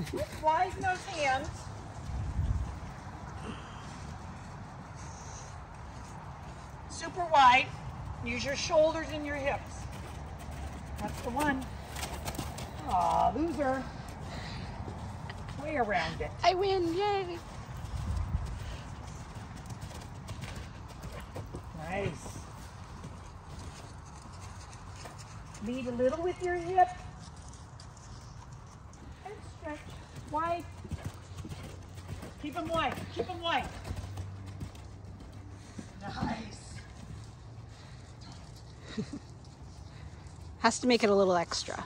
those hands. Super wide. Use your shoulders and your hips. That's the one. Aw, loser. Way around it. I win, yay. Nice. Lead a little with your hip. Wide. Keep them wide. Keep them wide. Nice. Has to make it a little extra.